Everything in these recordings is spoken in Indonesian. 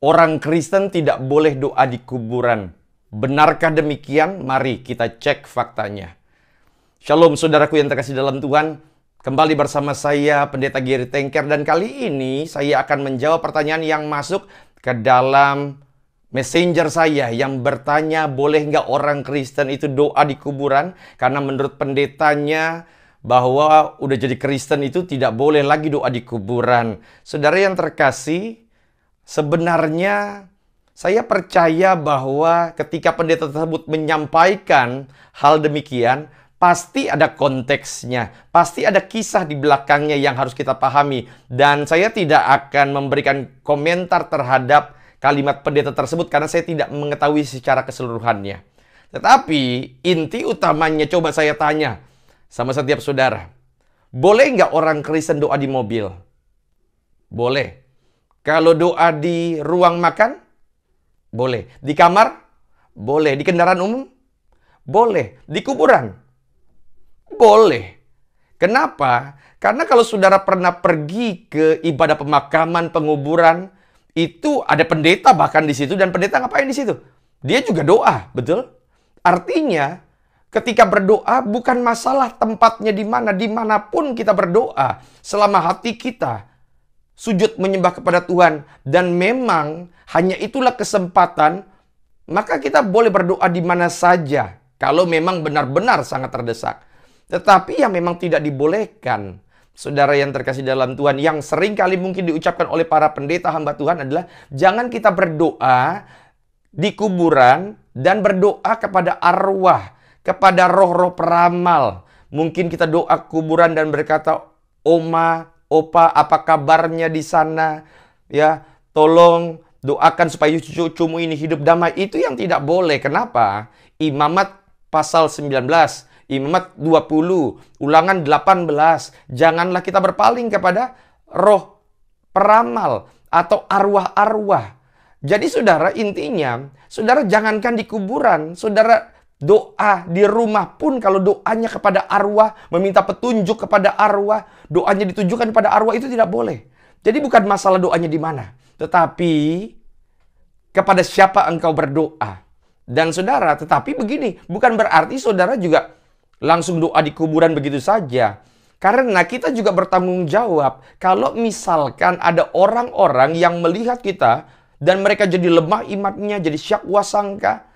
orang Kristen tidak boleh doa di kuburan. Benarkah demikian? Mari kita cek faktanya. Shalom saudaraku yang terkasih dalam Tuhan. Kembali bersama saya Pendeta Giri Tengker dan kali ini saya akan menjawab pertanyaan yang masuk ke dalam messenger saya yang bertanya boleh nggak orang Kristen itu doa di kuburan karena menurut pendetanya bahwa udah jadi Kristen itu tidak boleh lagi doa di kuburan. Saudara yang terkasih, sebenarnya saya percaya bahwa ketika pendeta tersebut menyampaikan hal demikian, pasti ada konteksnya, pasti ada kisah di belakangnya yang harus kita pahami. Dan saya tidak akan memberikan komentar terhadap kalimat pendeta tersebut karena saya tidak mengetahui secara keseluruhannya. Tetapi inti utamanya coba saya tanya sama setiap saudara. Boleh nggak orang Kristen doa di mobil? Boleh. Kalau doa di ruang makan? Boleh. Di kamar? Boleh. Di kendaraan umum? Boleh. Di kuburan? boleh. Kenapa? Karena kalau saudara pernah pergi ke ibadah pemakaman, penguburan, itu ada pendeta bahkan di situ dan pendeta ngapain di situ? Dia juga doa, betul? Artinya, ketika berdoa bukan masalah tempatnya di mana, di mana pun kita berdoa, selama hati kita sujud menyembah kepada Tuhan dan memang hanya itulah kesempatan, maka kita boleh berdoa di mana saja kalau memang benar-benar sangat terdesak. Tetapi yang memang tidak dibolehkan, saudara yang terkasih dalam Tuhan, yang sering kali mungkin diucapkan oleh para pendeta hamba Tuhan adalah, jangan kita berdoa di kuburan dan berdoa kepada arwah, kepada roh-roh peramal. Mungkin kita doa kuburan dan berkata, Oma, Opa, apa kabarnya di sana? Ya, tolong doakan supaya cucumu ini hidup damai. Itu yang tidak boleh. Kenapa? Imamat pasal 19 Imamat 20, ulangan 18. Janganlah kita berpaling kepada roh peramal atau arwah-arwah. Jadi saudara intinya, saudara jangankan di kuburan, saudara doa di rumah pun kalau doanya kepada arwah, meminta petunjuk kepada arwah, doanya ditujukan kepada arwah itu tidak boleh. Jadi bukan masalah doanya di mana, tetapi kepada siapa engkau berdoa. Dan saudara, tetapi begini, bukan berarti saudara juga langsung doa di kuburan begitu saja. Karena kita juga bertanggung jawab kalau misalkan ada orang-orang yang melihat kita dan mereka jadi lemah imannya, jadi syak wasangka,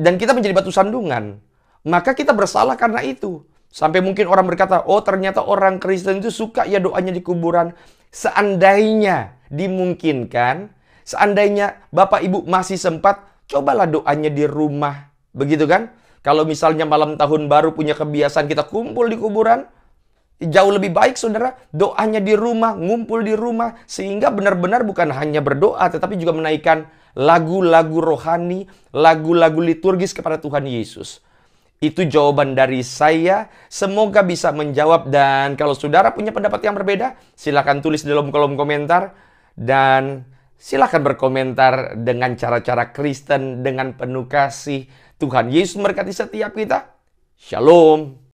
dan kita menjadi batu sandungan, maka kita bersalah karena itu. Sampai mungkin orang berkata, oh ternyata orang Kristen itu suka ya doanya di kuburan. Seandainya dimungkinkan, seandainya Bapak Ibu masih sempat, cobalah doanya di rumah. Begitu kan? Kalau misalnya malam tahun baru punya kebiasaan kita kumpul di kuburan, jauh lebih baik saudara doanya di rumah, ngumpul di rumah sehingga benar-benar bukan hanya berdoa tetapi juga menaikkan lagu-lagu rohani, lagu-lagu liturgis kepada Tuhan Yesus. Itu jawaban dari saya. Semoga bisa menjawab dan kalau saudara punya pendapat yang berbeda, silakan tulis di dalam kolom komentar dan silakan berkomentar dengan cara-cara Kristen dengan penuh kasih Tuhan Yesus memberkati setiap kita. Shalom.